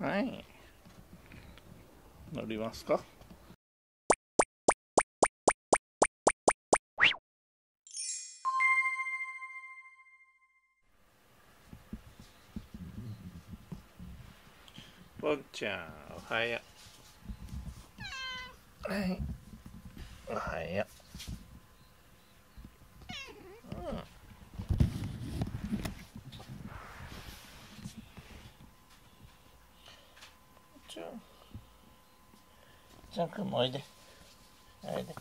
はい。乗りますか？ポンちゃんおはよう。はい。おはよううんちゃんちゃんくんもおいで。おいで。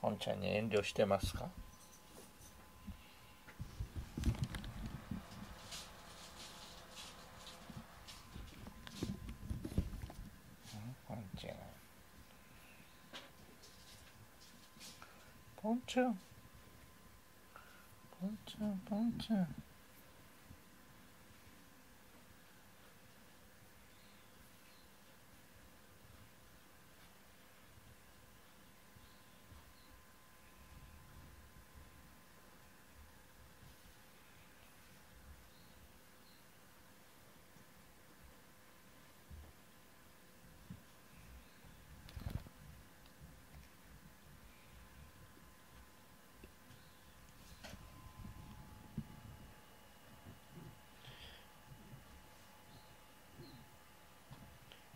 ポンちゃんに遠慮してますか？ポンちゃん？ポンちゃんポンちゃんポンちゃん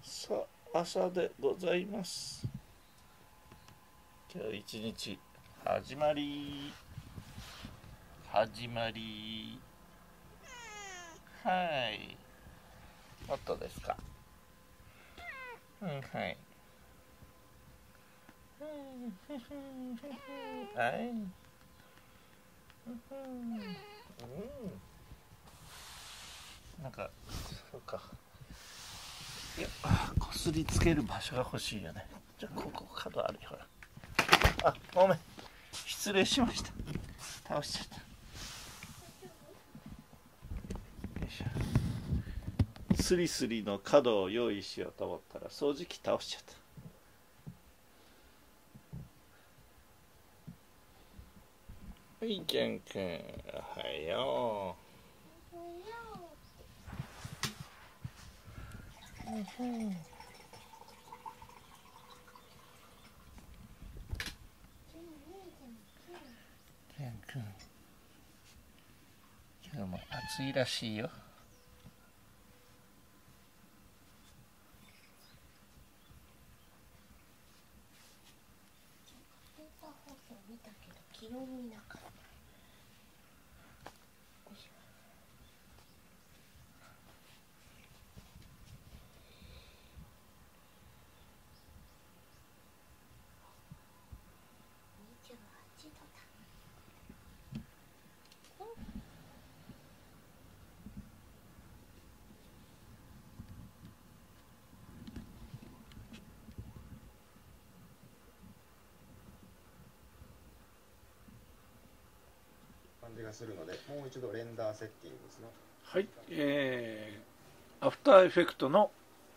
さあ朝でございます。今日一日始まり。始まり。はい。もっとですか？うんはい。はい。うん。なんかそうか。いや。こすりつける場所が欲しいよねじゃあここ角あるよほらあごめん失礼しました倒しちゃったよいしょスリスリの角を用意しようと思ったら掃除機倒しちゃったはいけんくんおはよううケン君今日も暑いらしいよ。昨日見なかったがするので、もう一度レンダーセッティングですね。はい、えー、アフターエフェクトの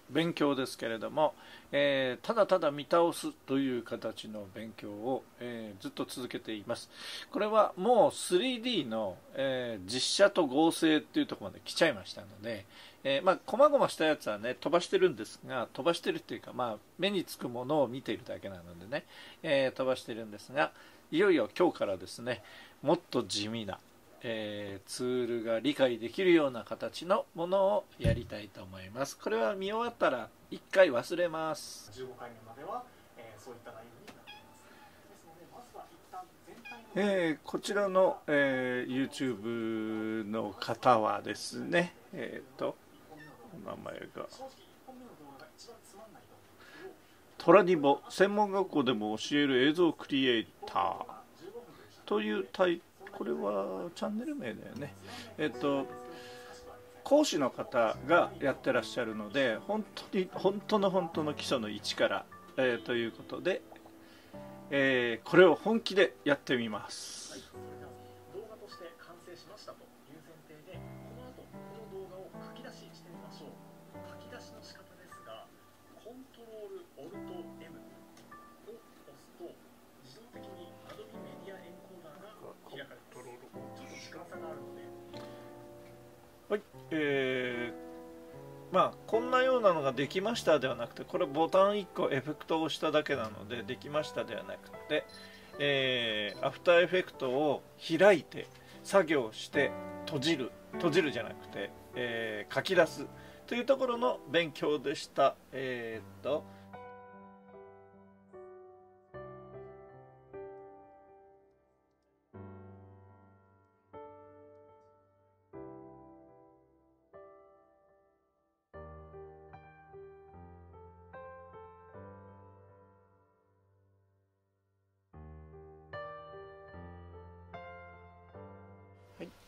勉強ですけれども、えーただただ見倒すという形の勉強を、えーずっと続けています。これはもう 3D の、えー実写と合成っていうとこまで来ちゃいましたので、えーまあ、細々したやつはね、飛ばしてるんですが、飛ばしてるっていうか、まあ、目につくものを見ているだけなのでね、え飛ばしてるんですが、いよいよ今日からですね、もっと地味な、えーツールが理解できるような形のものをやりたいと思います。これは見終わったら1回忘れます。15回目までは、えーそういった内容になっていますですのでまずは一旦全体のえーこちらの、えー YouTube の方はですね、えっ、と、名前が、正直1本目の動画が一番つまんない動画をトラディボ専門学校でも教える映像クリエイター15分でというタイこれはチャンネル名だよね。えっ、と、講師の方がやってらっしゃるので本当に本当の本当の基礎の一から、えーということで、えーこれを本気でやってみます。はい。動画として完成しましたと。はいえーまあこんなようなのができましたではなくてこれボタン1個エフェクトを押しただけなのでできましたではなくて、えーアフターエフェクトを開いて作業して閉じる閉じるじゃなくて、えー書き出すというところの勉強でした。えーっと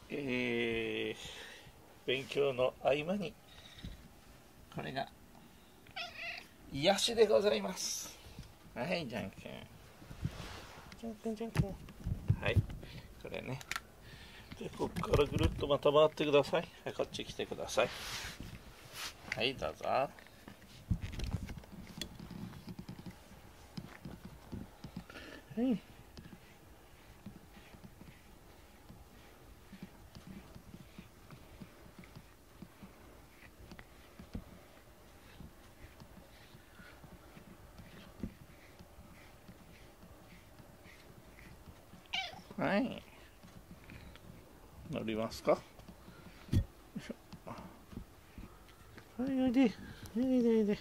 えー、勉強の合間にこれが癒しでございます。はいじゃんけん。じゃんけんじゃんけん。はい。これね。でここからぐるっとまた回ってください。はいこっち来てください。はいどうぞ。はいはい。乗りますか？よいしょはい、おいで。おいで、おいで。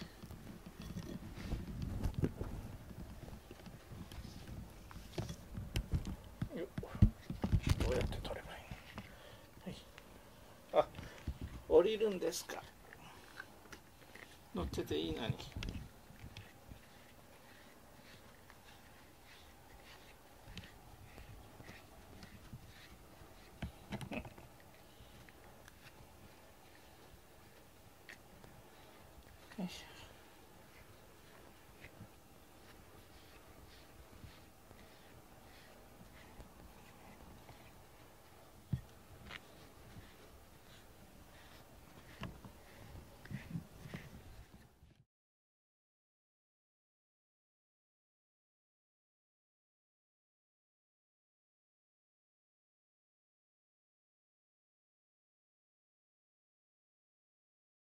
どうやって取ればいい？のはい。あ、降りるんですか？乗ってていいのに。Okay.